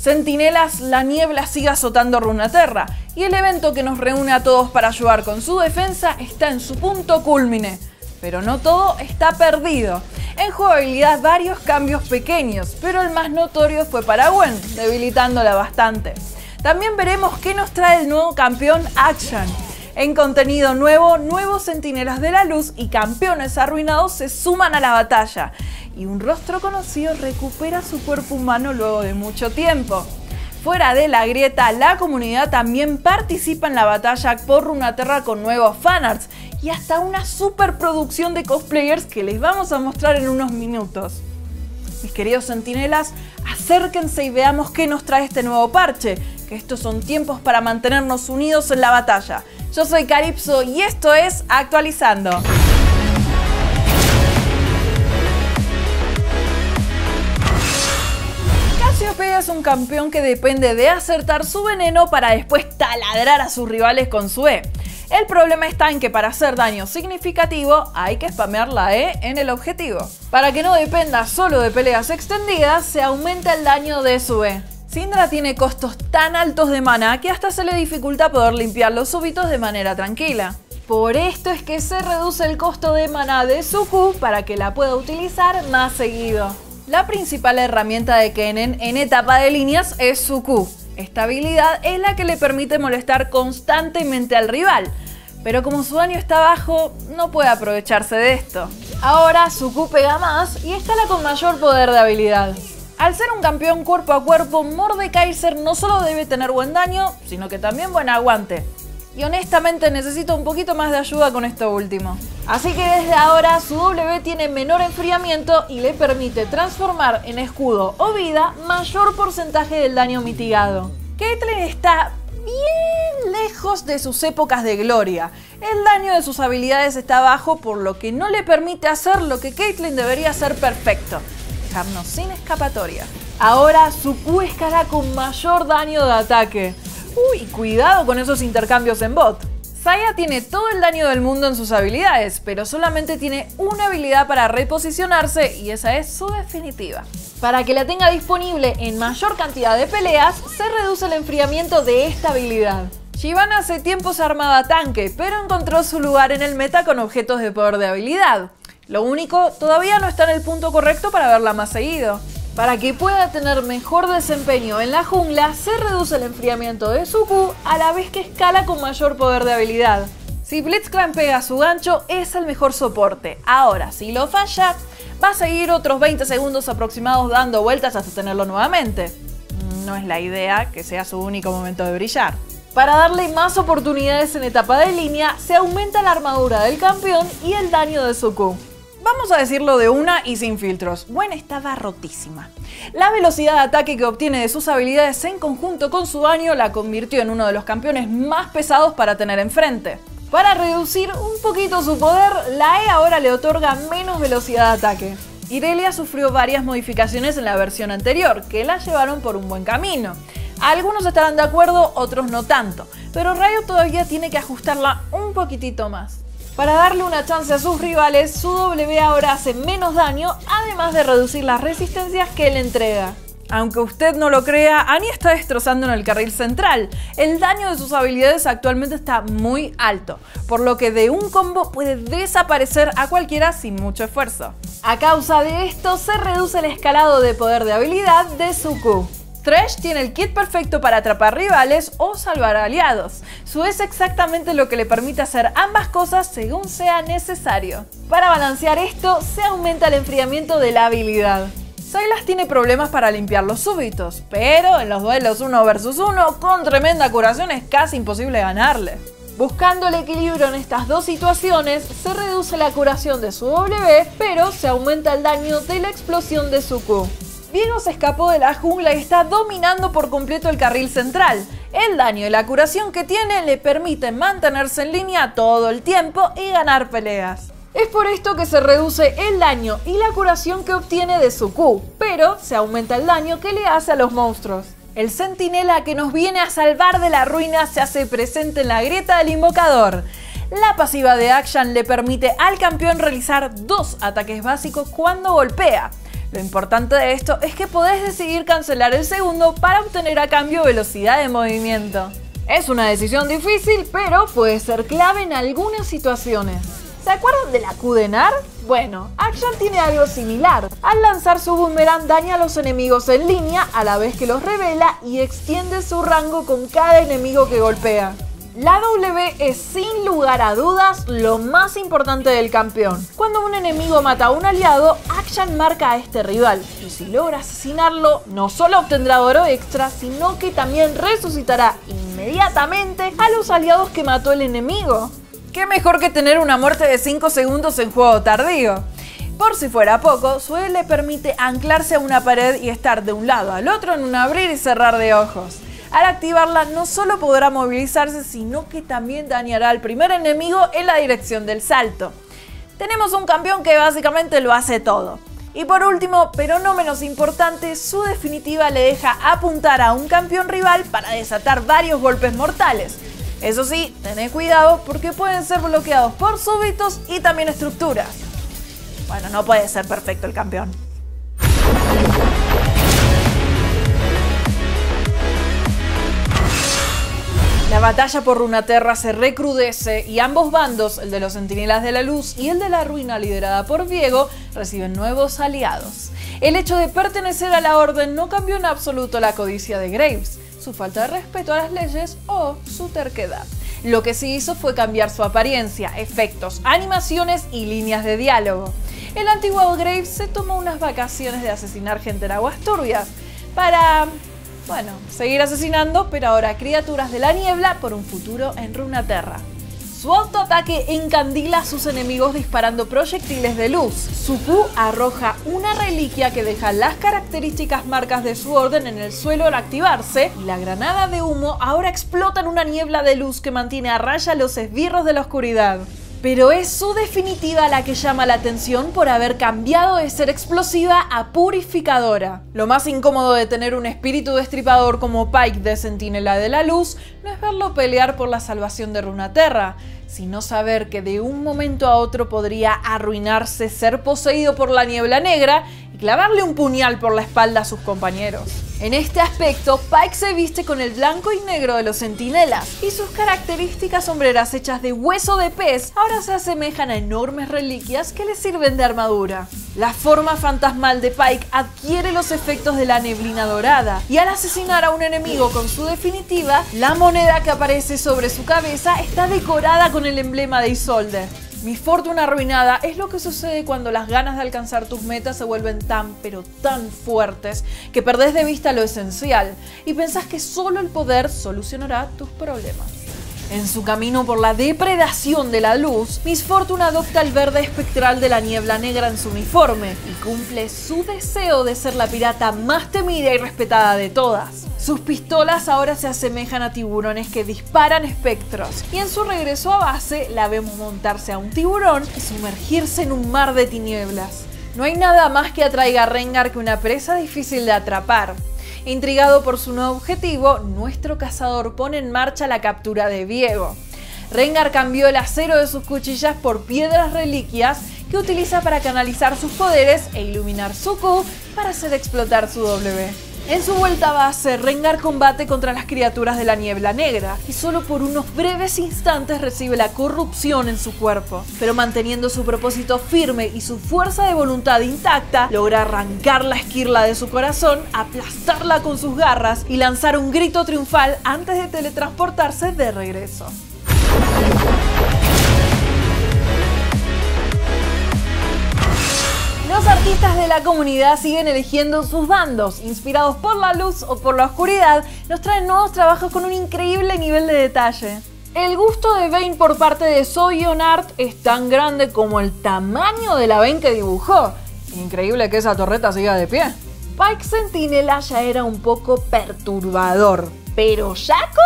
Centinelas, la niebla sigue azotando Runaterra y el evento que nos reúne a todos para ayudar con su defensa está en su punto culmine. Pero no todo está perdido. En jugabilidad varios cambios pequeños, pero el más notorio fue para Gwen, debilitándola bastante. También veremos qué nos trae el nuevo campeón Action. En contenido nuevo, nuevos centinelas de la luz y campeones arruinados se suman a la batalla. Y un rostro conocido recupera su cuerpo humano luego de mucho tiempo. Fuera de la grieta, la comunidad también participa en la batalla por Runaterra con nuevos fanarts y hasta una superproducción de cosplayers que les vamos a mostrar en unos minutos. Mis queridos centinelas, acérquense y veamos qué nos trae este nuevo parche, que estos son tiempos para mantenernos unidos en la batalla. Yo soy Calypso y esto es Actualizando. Es un campeón que depende de acertar su veneno para después taladrar a sus rivales con su E. El problema está en que para hacer daño significativo hay que spamear la E en el objetivo. Para que no dependa solo de peleas extendidas, se aumenta el daño de su E. Syndra tiene costos tan altos de mana que hasta se le dificulta poder limpiar los súbitos de manera tranquila. Por esto es que se reduce el costo de mana de su Q para que la pueda utilizar más seguido. La principal herramienta de Kennen en etapa de líneas es su Q. Esta habilidad es la que le permite molestar constantemente al rival, pero como su daño está bajo, no puede aprovecharse de esto. Ahora su Q pega más y está la con mayor poder de habilidad. Al ser un campeón cuerpo a cuerpo, Mordekaiser no solo debe tener buen daño, sino que también buen aguante. Y honestamente necesito un poquito más de ayuda con esto último. Así que desde ahora su W tiene menor enfriamiento y le permite transformar en escudo o vida mayor porcentaje del daño mitigado. Caitlyn está bien lejos de sus épocas de gloria. El daño de sus habilidades está bajo por lo que no le permite hacer lo que Caitlyn debería hacer perfecto, dejarnos sin escapatoria. Ahora su Q escala con mayor daño de ataque. Uy, cuidado con esos intercambios en bot. Saya tiene todo el daño del mundo en sus habilidades, pero solamente tiene una habilidad para reposicionarse y esa es su definitiva. Para que la tenga disponible en mayor cantidad de peleas, se reduce el enfriamiento de esta habilidad. Shivana hace tiempo se armaba tanque, pero encontró su lugar en el meta con objetos de poder de habilidad. Lo único, todavía no está en el punto correcto para verla más seguido. Para que pueda tener mejor desempeño en la jungla, se reduce el enfriamiento de su a la vez que escala con mayor poder de habilidad. Si Blitzcrank pega su gancho, es el mejor soporte. Ahora, si lo falla, va a seguir otros 20 segundos aproximados dando vueltas hasta tenerlo nuevamente. No es la idea que sea su único momento de brillar. Para darle más oportunidades en etapa de línea, se aumenta la armadura del campeón y el daño de su. Vamos a decirlo de una y sin filtros. Gwen estaba rotísima. La velocidad de ataque que obtiene de sus habilidades en conjunto con su daño la convirtió en uno de los campeones más pesados para tener enfrente. Para reducir un poquito su poder, la E ahora le otorga menos velocidad de ataque. Irelia sufrió varias modificaciones en la versión anterior, que la llevaron por un buen camino. Algunos estarán de acuerdo, otros no tanto, pero Rayo todavía tiene que ajustarla un poquitito más. Para darle una chance a sus rivales, su W ahora hace menos daño, además de reducir las resistencias que él entrega. Aunque usted no lo crea, Annie está destrozando en el carril central. El daño de sus habilidades actualmente está muy alto, por lo que de un combo puede desaparecer a cualquiera sin mucho esfuerzo. A causa de esto, se reduce el escalado de poder de habilidad de su Q. Thresh tiene el kit perfecto para atrapar rivales o salvar aliados. Su es exactamente lo que le permite hacer ambas cosas según sea necesario. Para balancear esto, se aumenta el enfriamiento de la habilidad. Sylas tiene problemas para limpiar los súbitos, pero en los duelos 1 vs 1 con tremenda curación es casi imposible ganarle. Buscando el equilibrio en estas dos situaciones, se reduce la curación de su W, pero se aumenta el daño de la explosión de su Q. Diego se escapó de la jungla y está dominando por completo el carril central. El daño y la curación que tiene le permiten mantenerse en línea todo el tiempo y ganar peleas. Es por esto que se reduce el daño y la curación que obtiene de su Q, pero se aumenta el daño que le hace a los monstruos. El centinela que nos viene a salvar de la ruina se hace presente en la grieta del invocador. La pasiva de Action le permite al campeón realizar dos ataques básicos cuando golpea. Lo importante de esto es que podés decidir cancelar el segundo para obtener a cambio velocidad de movimiento. Es una decisión difícil, pero puede ser clave en algunas situaciones. ¿Se acuerdan de la Q? Bueno, Action tiene algo similar. Al lanzar su boomerang daña a los enemigos en línea a la vez que los revela y extiende su rango con cada enemigo que golpea. La W es sin lugar a dudas lo más importante del campeón. Cuando un enemigo mata a un aliado, Action marca a este rival y si logra asesinarlo, no solo obtendrá oro extra, sino que también resucitará inmediatamente a los aliados que mató el enemigo. ¿Qué mejor que tener una muerte de 5 segundos en juego tardío? Por si fuera poco, Sue le permite anclarse a una pared y estar de un lado al otro en un abrir y cerrar de ojos. Al activarla no solo podrá movilizarse, sino que también dañará al primer enemigo en la dirección del salto. Tenemos un campeón que básicamente lo hace todo. Y por último, pero no menos importante, su definitiva le deja apuntar a un campeón rival para desatar varios golpes mortales. Eso sí, tened cuidado porque pueden ser bloqueados por súbitos y también estructuras. Bueno, no puede ser perfecto el campeón. La batalla por Runaterra se recrudece y ambos bandos, el de los Centinelas de la Luz y el de la Ruina liderada por Diego, reciben nuevos aliados. El hecho de pertenecer a la Orden no cambió en absoluto la codicia de Graves, su falta de respeto a las leyes o su terquedad. Lo que sí hizo fue cambiar su apariencia, efectos, animaciones y líneas de diálogo. El antiguo Graves se tomó unas vacaciones de asesinar gente en aguas turbias para bueno, seguir asesinando, pero ahora criaturas de la niebla por un futuro en Runaterra. Su autoataque encandila a sus enemigos disparando proyectiles de luz. Su Q arroja una reliquia que deja las características marcas de su orden en el suelo al activarse y la granada de humo ahora explota en una niebla de luz que mantiene a raya los esbirros de la oscuridad pero es su definitiva la que llama la atención por haber cambiado de ser explosiva a purificadora. Lo más incómodo de tener un espíritu destripador como Pike de Sentinela de la Luz no es verlo pelear por la salvación de Runaterra, sino saber que de un momento a otro podría arruinarse, ser poseído por la niebla negra y clavarle un puñal por la espalda a sus compañeros. En este aspecto, Pike se viste con el blanco y negro de los centinelas, y sus características sombreras hechas de hueso de pez ahora se asemejan a enormes reliquias que le sirven de armadura. La forma fantasmal de Pike adquiere los efectos de la neblina dorada, y al asesinar a un enemigo con su definitiva, la moneda que aparece sobre su cabeza está decorada con el emblema de Isolde. Mi fortuna arruinada es lo que sucede cuando las ganas de alcanzar tus metas se vuelven tan pero tan fuertes que perdés de vista lo esencial y pensás que solo el poder solucionará tus problemas. En su camino por la depredación de la luz, Miss Fortune adopta el verde espectral de la niebla negra en su uniforme y cumple su deseo de ser la pirata más temida y respetada de todas. Sus pistolas ahora se asemejan a tiburones que disparan espectros y en su regreso a base la vemos montarse a un tiburón y sumergirse en un mar de tinieblas. No hay nada más que atraiga a Rengar que una presa difícil de atrapar, Intrigado por su nuevo objetivo, nuestro cazador pone en marcha la captura de Diego. Rengar cambió el acero de sus cuchillas por piedras reliquias que utiliza para canalizar sus poderes e iluminar su Q para hacer explotar su W. En su vuelta a base, Rengar combate contra las criaturas de la niebla negra y solo por unos breves instantes recibe la corrupción en su cuerpo, pero manteniendo su propósito firme y su fuerza de voluntad intacta, logra arrancar la esquirla de su corazón, aplastarla con sus garras y lanzar un grito triunfal antes de teletransportarse de regreso. Artistas de la comunidad siguen eligiendo sus bandos, inspirados por la luz o por la oscuridad, nos traen nuevos trabajos con un increíble nivel de detalle. El gusto de Bane por parte de Soyon Art es tan grande como el tamaño de la Bane que dibujó. Increíble que esa torreta siga de pie. Pike Sentinela ya era un poco perturbador, pero Shaco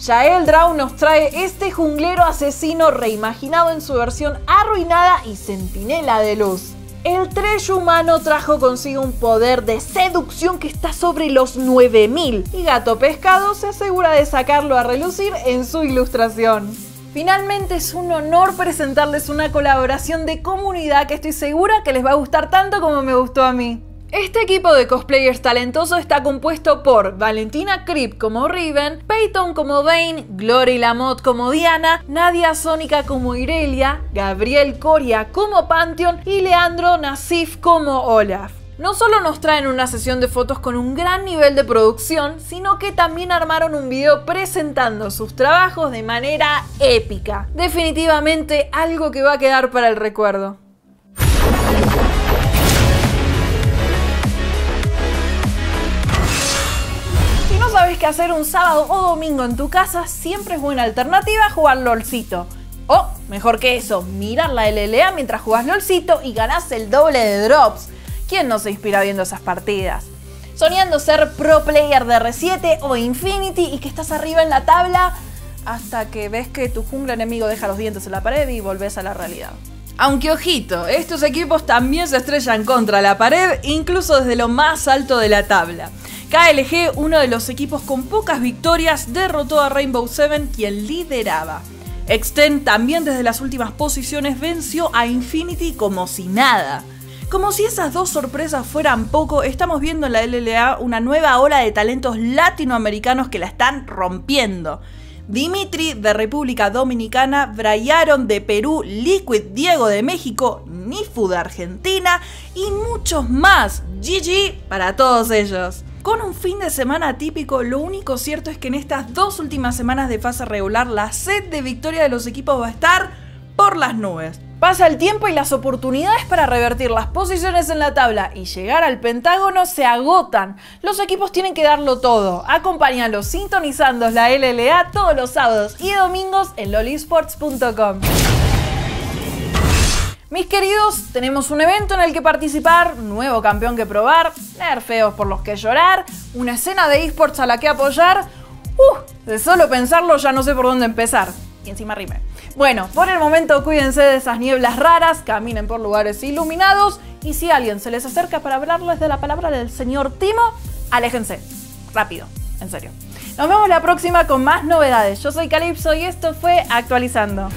Yael Draw nos trae este junglero asesino reimaginado en su versión arruinada y centinela de luz. El Tresh humano trajo consigo un poder de seducción que está sobre los 9000 y Gato Pescado se asegura de sacarlo a relucir en su ilustración. Finalmente es un honor presentarles una colaboración de comunidad que estoy segura que les va a gustar tanto como me gustó a mí. Este equipo de cosplayers talentoso está compuesto por Valentina Kripp como Riven, Peyton como Vayne, Glory Lamotte como Diana, Nadia Sónica como Irelia, Gabriel Coria como Pantheon y Leandro Nassif como Olaf. No solo nos traen una sesión de fotos con un gran nivel de producción, sino que también armaron un video presentando sus trabajos de manera épica. Definitivamente algo que va a quedar para el recuerdo. Sabes qué hacer un sábado o domingo en tu casa, siempre es buena alternativa jugar LOLcito. O, mejor que eso, mirar la LLA mientras jugas LOLcito y ganas el doble de drops. ¿Quién no se inspira viendo esas partidas? Soñando ser pro player de R7 o Infinity y que estás arriba en la tabla hasta que ves que tu jungla enemigo deja los dientes en la pared y volvés a la realidad. Aunque ojito, estos equipos también se estrellan contra la pared, incluso desde lo más alto de la tabla. KLG, uno de los equipos con pocas victorias, derrotó a Rainbow Seven, quien lideraba. Extend también desde las últimas posiciones venció a Infinity como si nada. Como si esas dos sorpresas fueran poco, estamos viendo en la LLA una nueva ola de talentos latinoamericanos que la están rompiendo. Dimitri de República Dominicana, Brayaron de Perú, Liquid Diego de México, Nifu de Argentina y muchos más. GG para todos ellos. Con un fin de semana típico, lo único cierto es que en estas dos últimas semanas de fase regular la sed de victoria de los equipos va a estar por las nubes. Pasa el tiempo y las oportunidades para revertir las posiciones en la tabla y llegar al pentágono se agotan. Los equipos tienen que darlo todo. Acompáñalo sintonizando la LLA todos los sábados y domingos en lolisports.com. Mis queridos, tenemos un evento en el que participar, nuevo campeón que probar, nerfeos por los que llorar, una escena de esports a la que apoyar. Uh, de solo pensarlo ya no sé por dónde empezar. Y encima rime. Bueno, por el momento cuídense de esas nieblas raras, caminen por lugares iluminados y si alguien se les acerca para hablarles de la palabra del señor Timo, aléjense. Rápido, en serio. Nos vemos la próxima con más novedades. Yo soy Calypso y esto fue Actualizando.